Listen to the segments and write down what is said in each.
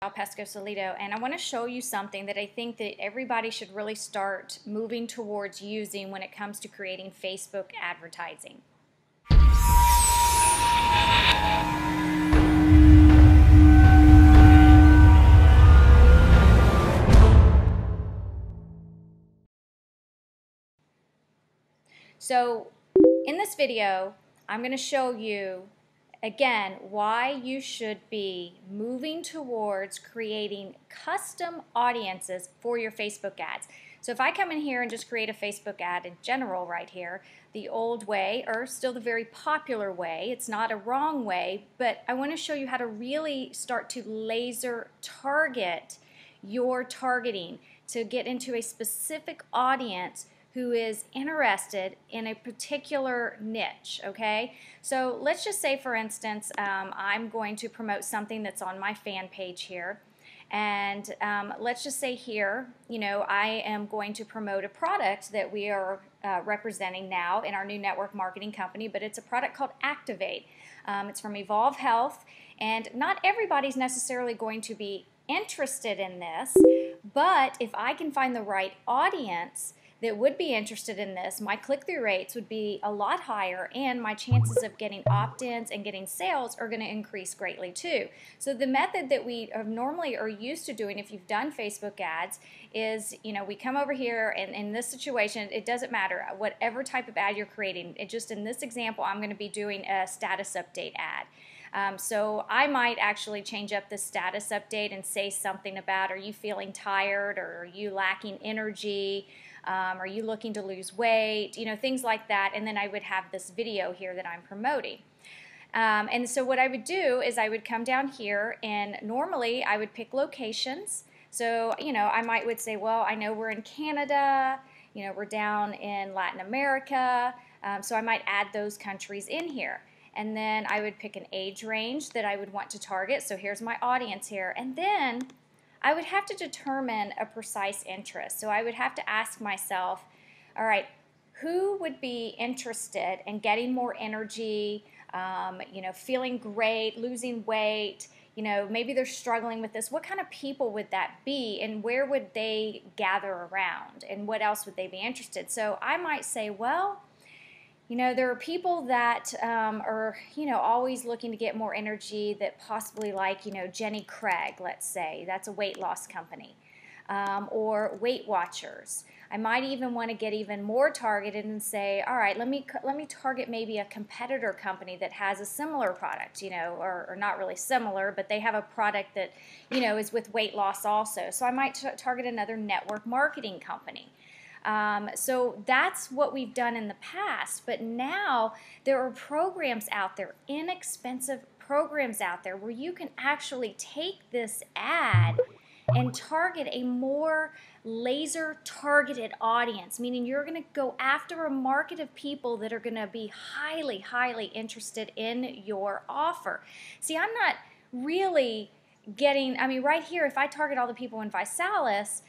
Pescosolido, and I want to show you something that I think that everybody should really start moving towards using when it comes to creating Facebook advertising. So in this video, I'm going to show you again, why you should be moving towards creating custom audiences for your Facebook ads. So if I come in here and just create a Facebook ad in general right here, the old way, or still the very popular way, it's not a wrong way, but I want to show you how to really start to laser target your targeting to get into a specific audience who is interested in a particular niche, okay? So let's just say, for instance, um, I'm going to promote something that's on my fan page here. And um, let's just say here, you know, I am going to promote a product that we are uh, representing now in our new network marketing company, but it's a product called Activate. Um, it's from Evolv Health, and not everybody's necessarily going to be interested in this, but if I can find the right audience, that would be interested in this, my click through rates would be a lot higher, and my chances of getting opt ins and getting sales are going to increase greatly too. So, the method that we normally are used to doing if you've done Facebook ads is you know, we come over here, and in this situation, it doesn't matter whatever type of ad you're creating. It just in this example, I'm going to be doing a status update ad. Um, so I might actually change up the status update and say something about are you feeling tired or are you lacking energy? Um, are you looking to lose weight? You know, things like that. And then I would have this video here that I'm promoting. Um, and so what I would do is I would come down here and normally I would pick locations. So, you know, I might would say, well, I know we're in Canada, you know, we're down in Latin America, um, so I might add those countries in here. And then I would pick an age range that I would want to target. So here's my audience here. And then I would have to determine a precise interest. So I would have to ask myself, all right, who would be interested in getting more energy, um, you know, feeling great, losing weight, you know, maybe they're struggling with this. What kind of people would that be, and where would they gather around, and what else would they be interested? So I might say, well, you know, there are people that um, are, you know, always looking to get more energy that possibly like, you know, Jenny Craig, let's say. That's a weight loss company. Um, or Weight Watchers. I might even want to get even more targeted and say, all right, let me let me target maybe a competitor company that has a similar product, you know, or, or not really similar, but they have a product that, you know, is with weight loss also. So I might target another network marketing company. Um, so that's what we've done in the past. But now there are programs out there, inexpensive programs out there, where you can actually take this ad and target a more laser targeted audience, meaning you're going to go after a market of people that are going to be highly, highly interested in your offer. See, I'm not really getting, I mean, right here, if I target all the people in ViSalus,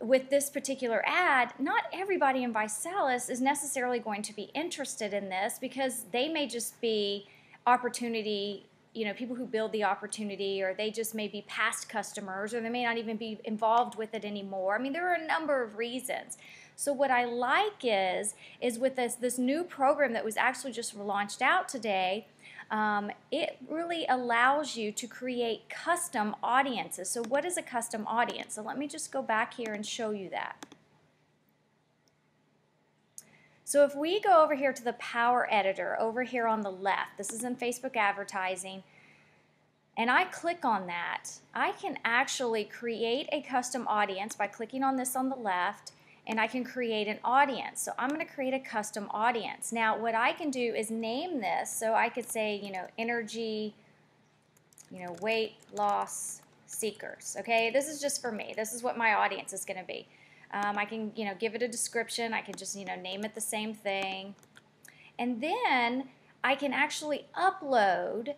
with this particular ad, not everybody in ViSalus is necessarily going to be interested in this because they may just be opportunity, you know, people who build the opportunity, or they just may be past customers, or they may not even be involved with it anymore. I mean, there are a number of reasons. So what I like is, is with this this new program that was actually just launched out today um, it really allows you to create custom audiences. So what is a custom audience? So let me just go back here and show you that. So if we go over here to the Power Editor over here on the left, this is in Facebook advertising, and I click on that, I can actually create a custom audience by clicking on this on the left and I can create an audience. So I'm going to create a custom audience. Now what I can do is name this. So I could say, you know, energy, you know, weight loss seekers. Okay, this is just for me. This is what my audience is going to be. Um, I can, you know, give it a description. I can just, you know, name it the same thing. And then I can actually upload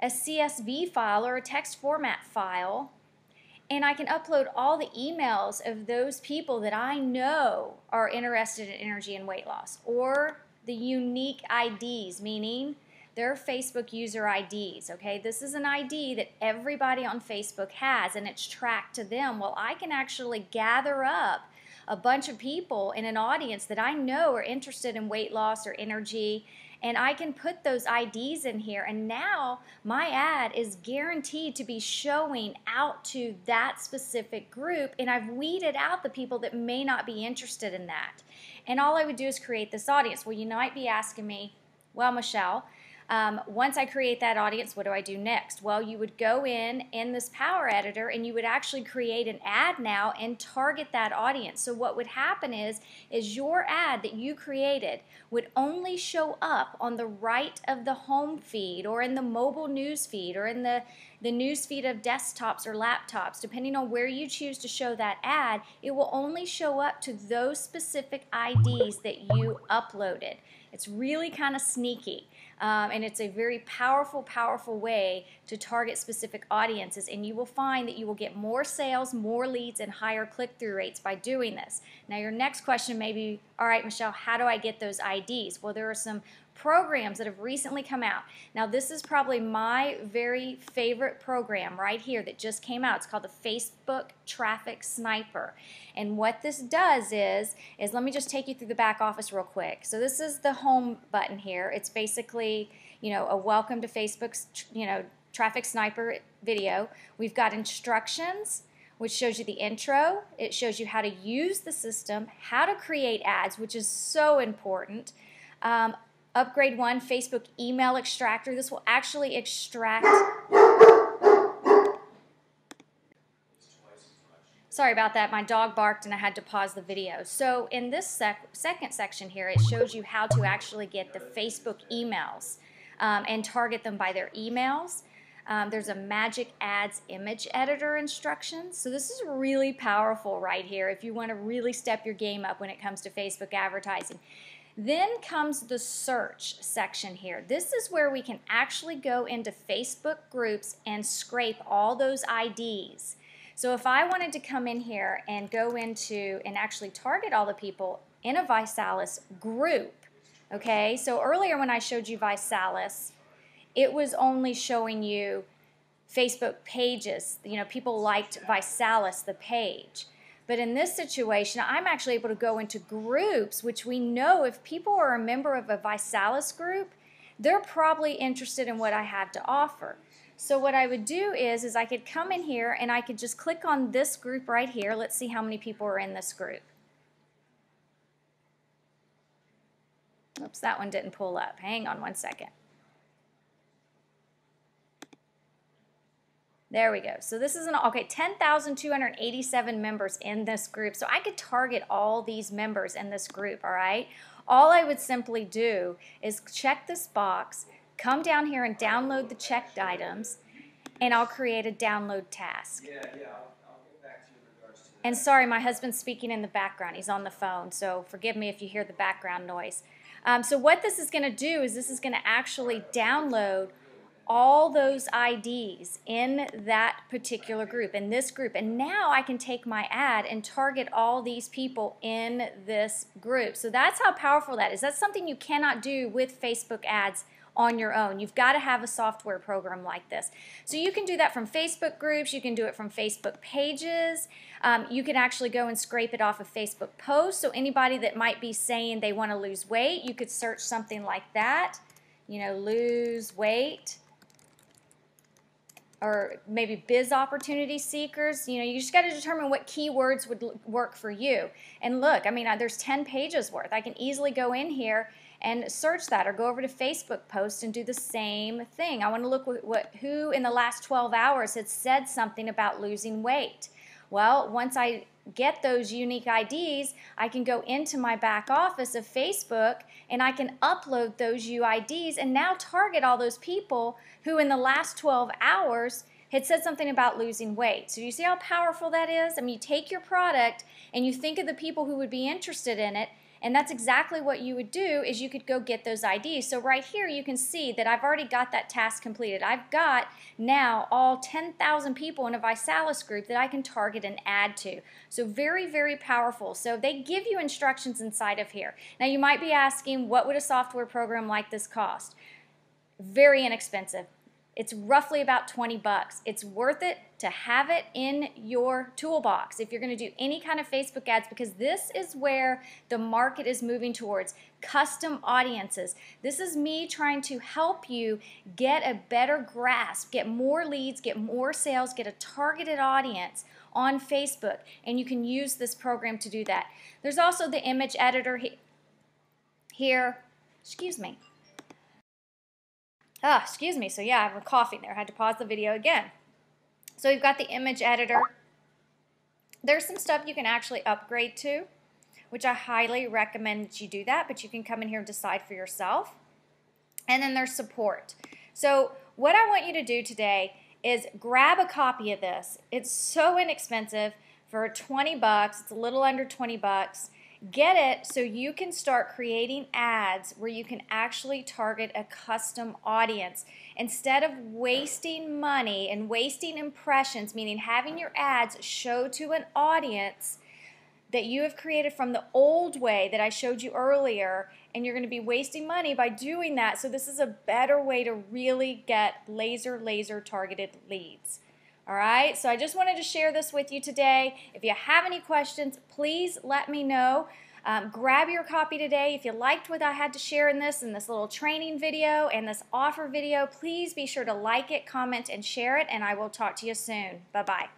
a CSV file or a text format file and I can upload all the emails of those people that I know are interested in energy and weight loss or the unique IDs, meaning their Facebook user IDs. Okay, this is an ID that everybody on Facebook has and it's tracked to them. Well, I can actually gather up a bunch of people in an audience that I know are interested in weight loss or energy and I can put those IDs in here and now my ad is guaranteed to be showing out to that specific group and I've weeded out the people that may not be interested in that. And all I would do is create this audience. Well, you might be asking me, well, Michelle, um, once I create that audience, what do I do next? Well, you would go in in this Power Editor and you would actually create an ad now and target that audience. So what would happen is, is your ad that you created would only show up on the right of the home feed or in the mobile news feed or in the, the newsfeed of desktops or laptops. Depending on where you choose to show that ad, it will only show up to those specific IDs that you uploaded. It's really kind of sneaky. Um, and it's a very powerful, powerful way to target specific audiences. And you will find that you will get more sales, more leads, and higher click through rates by doing this. Now, your next question may be all right, Michelle, how do I get those IDs? Well, there are some programs that have recently come out. Now, this is probably my very favorite program right here that just came out. It's called the Facebook Traffic Sniper. And what this does is, is let me just take you through the back office real quick. So this is the home button here. It's basically, you know, a welcome to Facebook's, you know, Traffic Sniper video. We've got instructions which shows you the intro. It shows you how to use the system, how to create ads, which is so important. Um, Upgrade 1 Facebook email extractor. This will actually extract. Sorry about that. My dog barked and I had to pause the video. So in this sec second section here, it shows you how to actually get the Facebook emails um, and target them by their emails. Um, there's a Magic Ads image editor instructions. So this is really powerful right here if you want to really step your game up when it comes to Facebook advertising. Then comes the search section here. This is where we can actually go into Facebook groups and scrape all those IDs. So if I wanted to come in here and go into and actually target all the people in a ViSalus group, okay, so earlier when I showed you ViSalus, it was only showing you Facebook pages. You know, people liked ViSalus, the page. But in this situation, I'm actually able to go into groups, which we know if people are a member of a ViSalus group, they're probably interested in what I have to offer. So what I would do is, is I could come in here and I could just click on this group right here. Let's see how many people are in this group. Oops, that one didn't pull up. Hang on one second. There we go. So this is an, okay, 10,287 members in this group. So I could target all these members in this group, all right? All I would simply do is check this box, come down here and download the checked items, and I'll create a download task. Yeah, yeah, I'll, I'll get back to you in regards to that. And sorry, my husband's speaking in the background. He's on the phone, so forgive me if you hear the background noise. Um, so what this is going to do is this is going to actually download all those IDs in that particular group, in this group. And now I can take my ad and target all these people in this group. So that's how powerful that is. That's something you cannot do with Facebook ads on your own. You've got to have a software program like this. So you can do that from Facebook groups, you can do it from Facebook pages, um, you can actually go and scrape it off of Facebook posts. So anybody that might be saying they want to lose weight, you could search something like that, you know, lose weight or maybe biz opportunity seekers. You know, you just got to determine what keywords would work for you. And look, I mean, uh, there's 10 pages worth. I can easily go in here and search that or go over to Facebook post and do the same thing. I want to look what, what who in the last 12 hours had said something about losing weight. Well, once I get those unique IDs, I can go into my back office of Facebook and I can upload those UIDs and now target all those people who in the last 12 hours had said something about losing weight. So you see how powerful that is? I mean, you take your product and you think of the people who would be interested in it and that's exactly what you would do is you could go get those IDs. So right here you can see that I've already got that task completed. I've got now all 10,000 people in a ViSalus group that I can target and add to. So very, very powerful. So they give you instructions inside of here. Now you might be asking, what would a software program like this cost? very inexpensive. It's roughly about 20 bucks. It's worth it to have it in your toolbox if you're going to do any kind of Facebook ads because this is where the market is moving towards custom audiences. This is me trying to help you get a better grasp, get more leads, get more sales, get a targeted audience on Facebook, and you can use this program to do that. There's also the image editor he here. Excuse me. Ah, excuse me. So yeah, I have a coughing there. I had to pause the video again. So we've got the image editor. There's some stuff you can actually upgrade to, which I highly recommend that you do that, but you can come in here and decide for yourself. And then there's support. So what I want you to do today is grab a copy of this. It's so inexpensive for 20 bucks. It's a little under 20 bucks. Get it so you can start creating ads where you can actually target a custom audience. Instead of wasting money and wasting impressions, meaning having your ads show to an audience that you have created from the old way that I showed you earlier, and you're going to be wasting money by doing that. So, this is a better way to really get laser, laser targeted leads. All right, so I just wanted to share this with you today. If you have any questions, please let me know. Um, grab your copy today. If you liked what I had to share in this, in this little training video and this offer video, please be sure to like it, comment, and share it, and I will talk to you soon. Bye-bye.